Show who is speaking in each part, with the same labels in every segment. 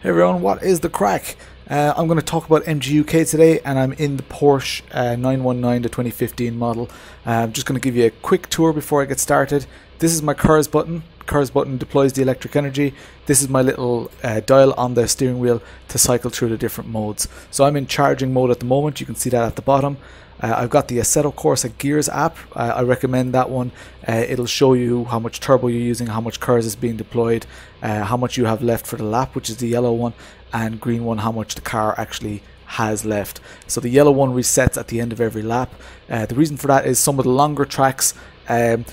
Speaker 1: Hey everyone, what is the crack? Uh, I'm going to talk about MGUK today and I'm in the Porsche uh, 919 the 2015 model. Uh, I'm just going to give you a quick tour before I get started. This is my KERS button. KERS button deploys the electric energy. This is my little uh, dial on the steering wheel to cycle through the different modes. So I'm in charging mode at the moment, you can see that at the bottom. Uh, I've got the Assetto Corsa Gears app. Uh, I recommend that one. Uh, it'll show you how much turbo you're using, how much KERS is being deployed, uh, how much you have left for the lap, which is the yellow one, and green one, how much the car actually has left. So the yellow one resets at the end of every lap. Uh, the reason for that is some of the longer tracks, um,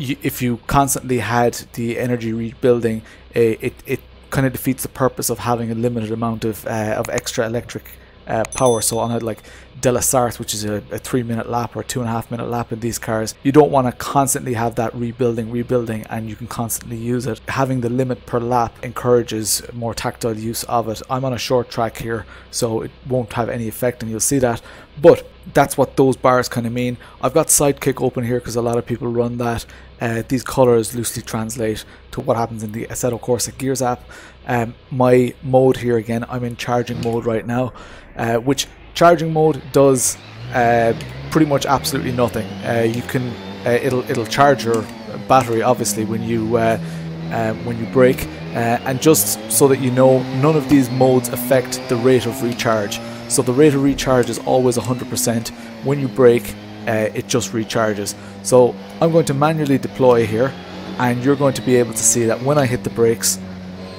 Speaker 1: you, if you constantly had the energy rebuilding, uh, it, it kind of defeats the purpose of having a limited amount of, of extra electric uh, power. So on a like De La Sarthe, which is a, a, three minute lap or two and a half minute lap in these cars, you don't want to constantly have that rebuilding, rebuilding, and you can constantly use it. Having the limit per lap encourages more tactile use of it. I'm on a short track here, so it won't have any effect, and you'll see that. But that's what those bars kind of mean. I've got Sidekick open here because a lot of people run that. Uh, these colors loosely translate to what happens in the Assetto Corsa Gears app. Um, my mode here again, I'm in charging mode right now, uh, which charging mode does uh, pretty much absolutely nothing. Uh, you can uh, it'll it'll charge your battery obviously when you uh, um, when you brake, and just so that you know, none of these modes affect the rate of recharge. So the rate of recharge is always 100%. When you brake, it just recharges. So I'm going to manually deploy here, and you're going to be able to see that when I hit the brakes,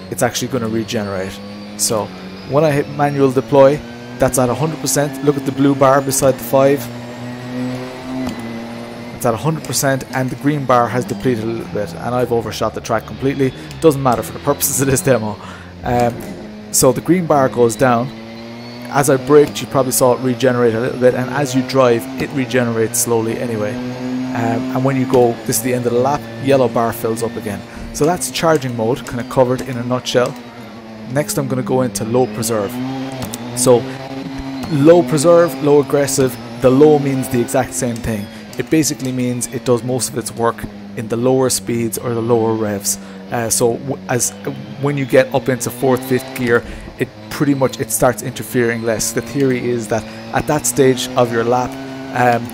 Speaker 1: it's actually going to regenerate. So when I hit manual deploy, that's at 100%. Look at the blue bar beside the 5. It's at 100% and the green bar has depleted a little bit and I've overshot the track completely. Doesn't matter for the purposes of this demo. Um, so the green bar goes down. As I braked you probably saw it regenerate a little bit and as you drive it regenerates slowly anyway. Um, and when you go, this is the end of the lap, yellow bar fills up again. So that's charging mode, kind of covered in a nutshell. Next I'm going to go into low preserve. So low preserve, low aggressive, the low means the exact same thing. It basically means it does most of its work in the lower speeds or the lower revs. Uh, so as when you get up into fourth, fifth gear, pretty much it starts interfering less. The theory is that at that stage of your lap, um,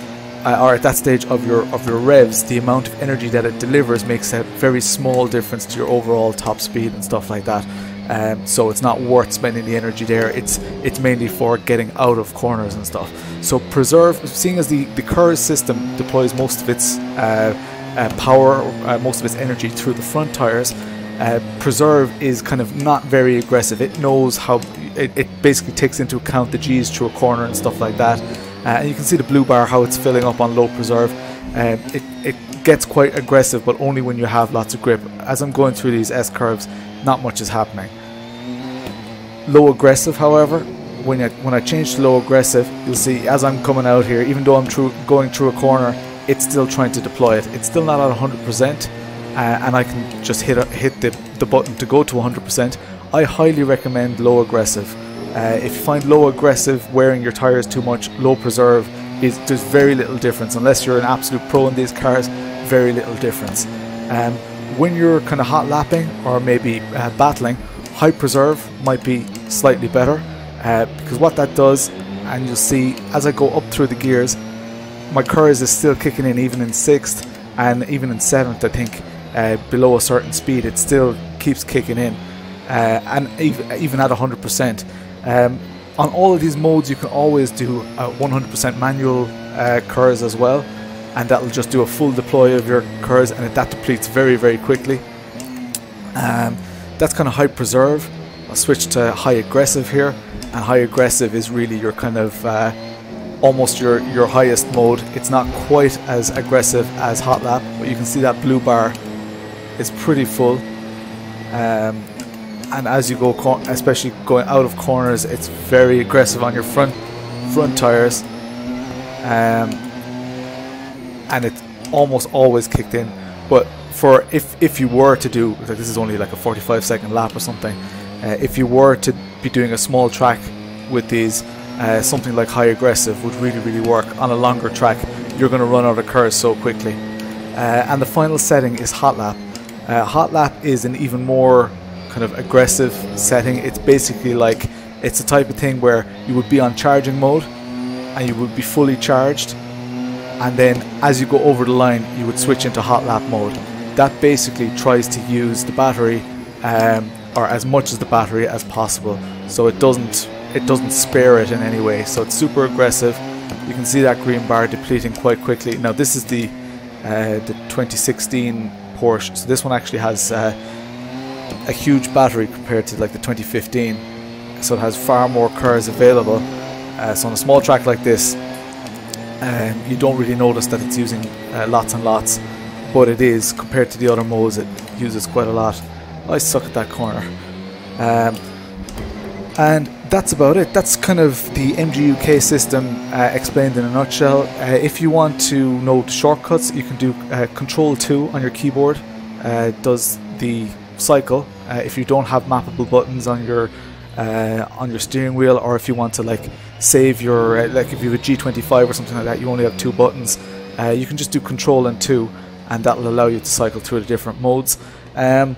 Speaker 1: uh, or at that stage of your of your revs, the amount of energy that it delivers makes a very small difference to your overall top speed and stuff like that. Um, so it's not worth spending the energy there. It's it's mainly for getting out of corners and stuff. So preserve, seeing as the the KERS system deploys most of its uh, uh, power, uh, most of its energy through the front tires. Uh, preserve is kind of not very aggressive. It knows how it, it, basically takes into account the G's through a corner and stuff like that. Uh, and you can see the blue bar how it's filling up on low preserve. Um, it, it gets quite aggressive, but only when you have lots of grip. As I'm going through these S curves, not much is happening. Low aggressive, however, when I, when I change to low aggressive, you'll see as I'm coming out here, even though I'm through, going through a corner, it's still trying to deploy it. It's still not at 100%, uh, and I can just hit, hit the, the button to go to 100%. I highly recommend low aggressive. Uh, if you find low aggressive wearing your tires too much, low preserve is there's very little difference unless you're an absolute pro in these cars. Very little difference. Um, when you're kind of hot lapping or maybe uh, battling, high preserve might be slightly better uh, because what that does, and you'll see as I go up through the gears, my KERS is still kicking in even in sixth and even in seventh. I think uh, below a certain speed, it still keeps kicking in, uh, and even, at 100%. Um, on all of these modes, you can always do a 100% manual uh, KERS as well, and that'll just do a full deploy of your KERS, and that depletes very, very quickly. Um, that's kind of high preserve. I'll switch to high aggressive here, and high aggressive is really your kind of uh, almost your your highest mode. It's not quite as aggressive as hot lap, but you can see that blue bar is pretty full. Um, and as you go, especially going out of corners, it's very aggressive on your front front tires, um, and it's almost always kicked in. But for if if you were to do like this is only like a 45 second lap or something, uh, if you were to be doing a small track with these, uh, something like high aggressive would really really work. On a longer track, you're going to run out of KERS so quickly. Uh, and the final setting is hot lap. Uh, hot lap is an even more kind of aggressive setting. It's basically like it's the type of thing where you would be on charging mode and you would be fully charged. And then as you go over the line you would switch into hot lap mode. That basically tries to use the battery um, or as much as the battery as possible. So it doesn't it doesn't spare it in any way. So it's super aggressive. You can see that green bar depleting quite quickly. Now this is the uh, the 2016 Porsche. So this one actually has uh, a huge battery compared to like the 2015 so it has far more KERS available. Uh, so on a small track like this um, you don't really notice that it's using uh, lots and lots but it is. Compared to the other modes it uses quite a lot. I suck at that corner. Um, and that's about it. That's kind of the MGUK system uh, explained in a nutshell. Uh, if you want to know the shortcuts, you can do uh, Control 2 on your keyboard. Uh, does the cycle. Uh, if you don't have mappable buttons on your uh, on your steering wheel, or if you want to like save your like if you have a G25 or something like that, you only have two buttons. you can just do Control and 2, and that will allow you to cycle through the different modes. Um,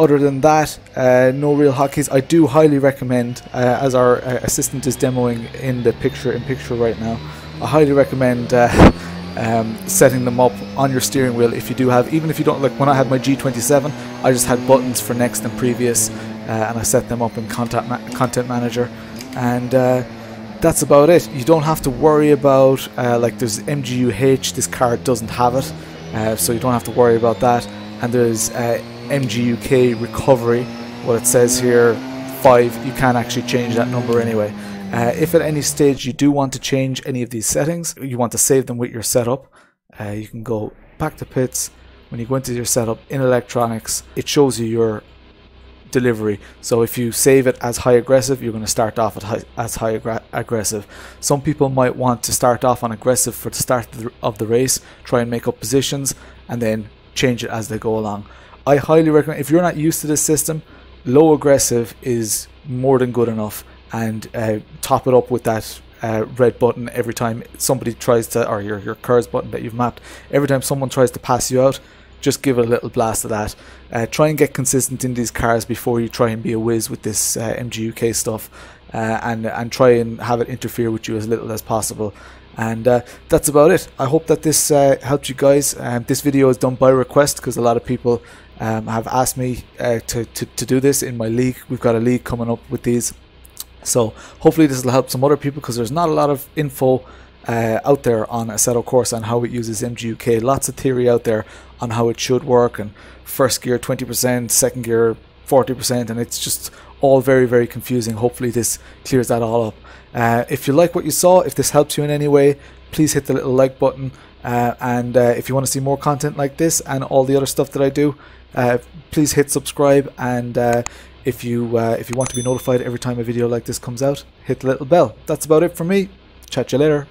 Speaker 1: other than that, uh, no real hotkeys. I do highly recommend, uh, as our uh, assistant is demoing in the picture in picture right now, I highly recommend uh, um, setting them up on your steering wheel if you do have, even if you don't, like when I had my G27, I just had buttons for next and previous, uh, and I set them up in Content, Ma Content Manager, and uh, that's about it. You don't have to worry about, like there's MGUH, this card doesn't have it, so you don't have to worry about that, and there's MGUK recovery, what it says here, 5, you can't actually change that number anyway. Uh, if at any stage you do want to change any of these settings, you want to save them with your setup, uh, you can go back to pits. When you go into your setup in electronics, it shows you your delivery. So if you save it as high aggressive, you're going to start off at high, as high aggressive. Some people might want to start off on aggressive for the start of the race, try and make up positions, and then change it as they go along. I highly recommend if you're not used to this system, low aggressive is more than good enough, and uh, top it up with that uh, red button every time somebody tries to, or your your KERS button that you've mapped. Every time someone tries to pass you out, just give it a little blast of that. Uh, try and get consistent in these cars before you try and be a whiz with this uh, MGUK stuff, uh, and and try and have it interfere with you as little as possible. And uh, that's about it. I hope that this uh, helped you guys. Um, this video is done by request because a lot of people um, have asked me uh, to, to, to do this in my league. We've got a league coming up with these. So hopefully this will help some other people because there's not a lot of info uh, out there on Assetto Corsa and how it uses MGUK. Lots of theory out there on how it should work and first gear 20%, second gear 40% and it's just all very very confusing. Hopefully this clears that all up. Uh, if you like what you saw, if this helps you in any way, please hit the little like button. Uh, and uh, if you want to see more content like this and all the other stuff that I do, uh, please hit subscribe and uh, if you uh, if you want to be notified every time a video like this comes out hit the little bell that's about it for me chat you later